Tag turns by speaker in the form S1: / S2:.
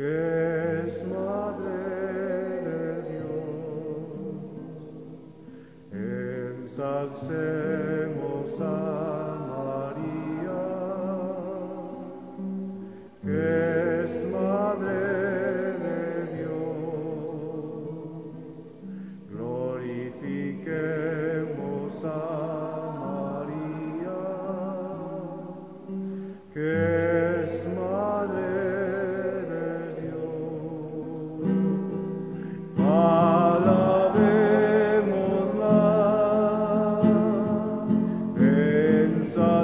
S1: que madre de Dios. A María, que